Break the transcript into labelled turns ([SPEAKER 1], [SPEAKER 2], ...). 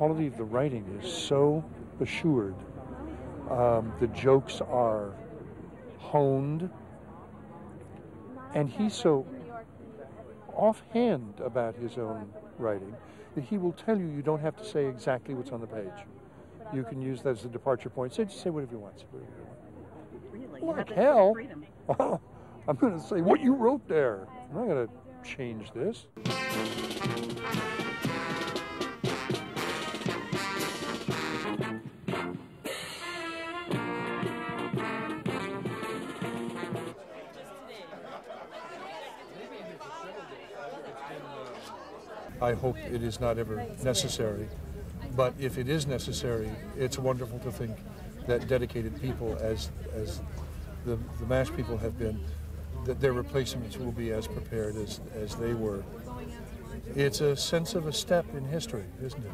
[SPEAKER 1] quality of the writing is so assured. Um, the jokes are honed, and he's so offhand about his own writing that he will tell you you don't have to say exactly what's on the page. You can use that as a departure point. Say, just say whatever you want. Say whatever you want.
[SPEAKER 2] Really?
[SPEAKER 1] Like hell. I'm going to say what you wrote there. I'm not going to change this. I hope it is not ever necessary. But if it is necessary, it's wonderful to think that dedicated people, as, as the, the MASH people have been, that their replacements will be as prepared as, as they were. It's a sense of a step in history, isn't it?